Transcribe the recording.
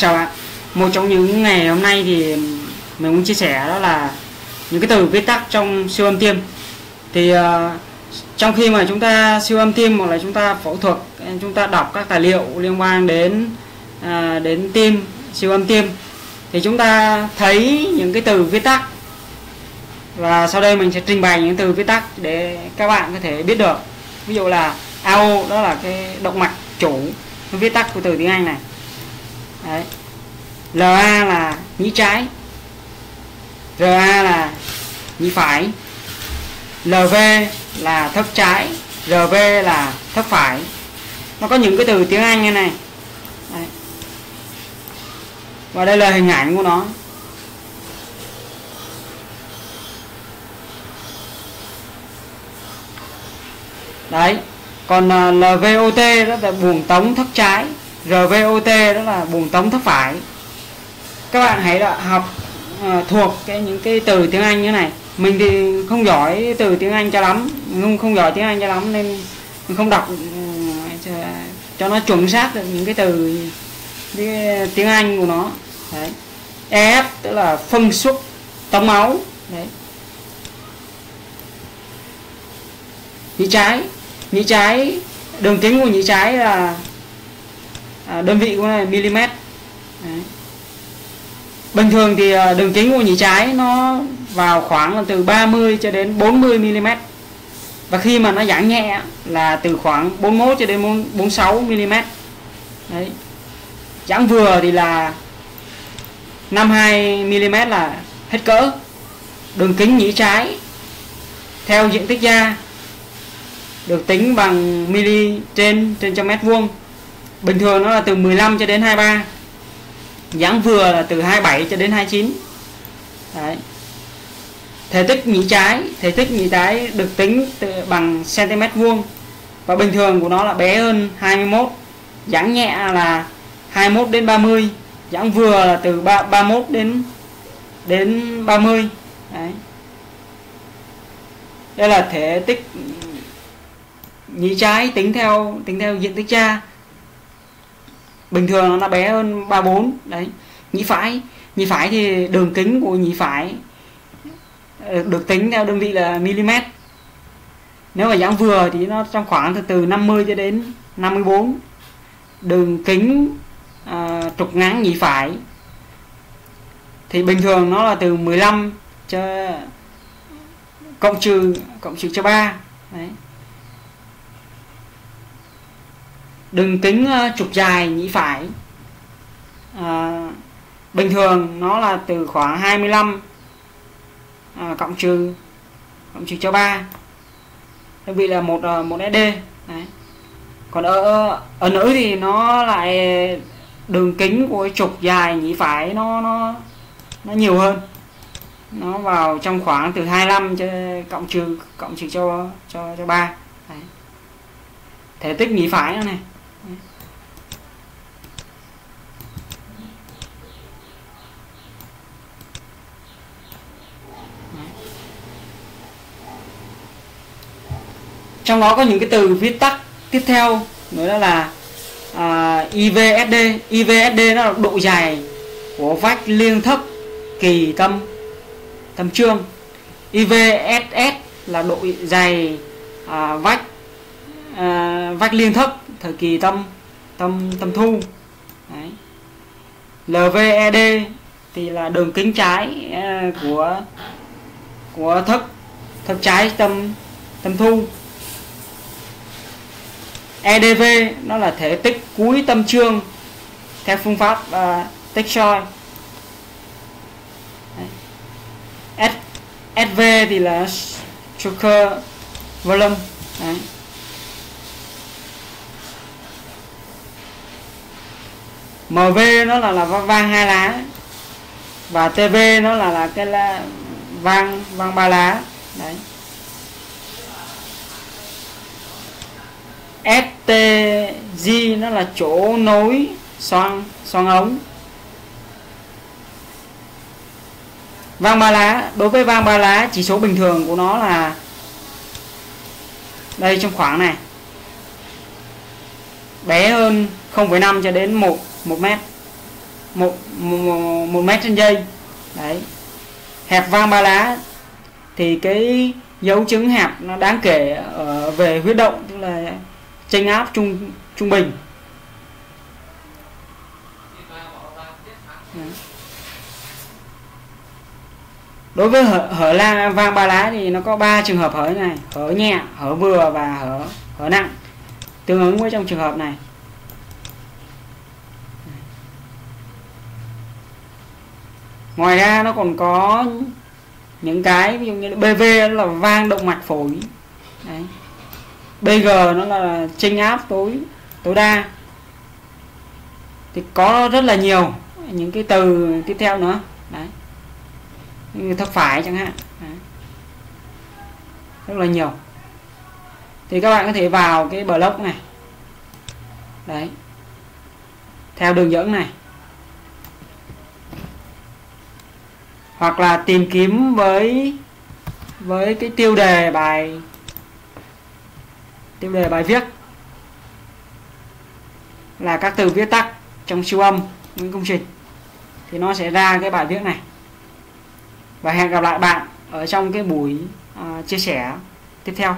chào bạn. Một trong những ngày hôm nay thì mình muốn chia sẻ đó là những cái từ viết tắt trong siêu âm tim. Thì uh, trong khi mà chúng ta siêu âm tim hoặc là chúng ta phẫu thuật chúng ta đọc các tài liệu liên quan đến uh, đến tim siêu âm tim thì chúng ta thấy những cái từ viết tắt. Và sau đây mình sẽ trình bày những từ viết tắt để các bạn có thể biết được. Ví dụ là AO đó là cái động mạch chủ. Viết tắt của từ tiếng Anh này. Đấy. LA là nhĩ trái. RA là nhĩ phải. LV là thấp trái. RV là thấp phải. Nó có những cái từ tiếng Anh như này. Đấy. và đây là hình ảnh của nó. Đấy. Còn ờ, uh, LVOT đó là buồng tống thấp trái. RVOT đó là buồng tống thấp phải. Các bạn hãy học uh, thuộc cái những cái từ tiếng Anh như này. Mình thì không giỏi từ tiếng Anh cho lắm không không giỏi tiếng Anh cho lắm nên mình không đọc uh, cho nó chuẩn xác được những cái từ cái tiếng Anh của nó. Đấy. EF tức là phân suất tống máu. Đấy. Nhĩ trái. Nhĩ trái đường kính của nhĩ trái là à, đơn vị của là mm đấy. bình thường thì à, đường kính của nhĩ trái nó vào khoảng là từ 30 cho đến 40 mm và khi mà nó giãn nhẹ là từ khoảng 41 cho đến 46 mm đấy. Giãn vừa thì là 52 mm là hết cỡ. Đường kính nhĩ trái theo diện tích da được tính bằng mili trên trên trăm mét vuông bình thường nó là từ 15 cho đến 23 dáng vừa là từ 27 cho đến 29 Đấy. thể tích nhĩ trái thể tích nhĩ trái được tính từ, bằng cm vuông. Và bình thường của nó là bé hơn 21 dáng nhẹ là 21 đến 30 dáng vừa là từ 3, 31 đến đến 30 Đấy. đây là thể tích nhĩ trái tính theo tính theo diện tích cha bình thường nó bé hơn 34 đấy. Nhĩ phải nhĩ phải thì đường kính của nhĩ phải ờ, được tính theo đơn vị là mm. Nếu mà dáng vừa thì nó trong khoảng từ từ 50 cho đến 54 đường kính à, trục ngắn nhĩ phải thì bình thường nó là từ 15 cho cộng trừ cộng trừ cho 3 đấy. Đường kính ờ, trục dài nhĩ phải. À, bình thường nó là từ khoảng 25 à, ờ, cộng trừ cộng trừ cho 3 đơn vị là một một SD Đấy. còn ở ở nữ thì nó lại đường kính của trục dài nhĩ phải nó nó nó nhiều hơn. Nó vào trong khoảng từ 25 cho cộng trừ cộng trừ cho cho cho 3 Đấy. thể tích nhĩ phải nữa này. Dạ. trong đó có những cái từ viết tắt tiếp theo nữa là à, IVSD IVSD nó là độ dài của vách liên thất kỳ tâm tâm trương. IVSS là độ dài à, vách à, vách liên thất thời kỳ tâm tâm tâm thu. Đấy. LVED thì là đường kính trái ờ, của của thất thất trái tâm tâm thu. EDV nó là thể tích cuối tâm trương theo phương pháp ờ, uh, soi S, SV thì là Stroker Volume Đấy. MV nó là là vang hai lá. Và TV nó là là cái là vang vang ba lá. Đấy. STG nó là chỗ nối xoang xoang ống. Vang ba lá. Đối với vang ba lá, chỉ số bình thường của nó là đây trong khoảng này. Bé hơn 0,5 cho đến 1 1 mét. Một, một, một mét trên giây đấy. Hẹp vang ba lá thì cái dấu chứng hẹp nó đáng kể ở về huyết động tức là chênh áp trung trung bình. Đối với hở, hở la vang ba lá thì nó có 3 trường hợp hở này. Hở nhẹ hở vừa và hở hở nặng. Tương ứng với trong trường hợp này. Ngoài ra nó còn có những cái, ví dụ như BV là vang động mạch phổi. Đấy. BG nó là chênh áp tối tối đa. Thì có rất là nhiều những cái từ tiếp theo nữa. Đấy. Như thấp phải chẳng hạn. Đấy. rất là nhiều. Thì các bạn có thể vào cái blog này. Đấy. Theo đường dẫn này. Hoặc là tìm kiếm với với cái tiêu đề bài tiêu đề bài viết. Là các từ viết tắt trong siêu âm những công trình. Thì nó sẽ ra cái bài viết này. Và hẹn gặp lại bạn ở trong cái buổi uh, chia sẻ tiếp theo.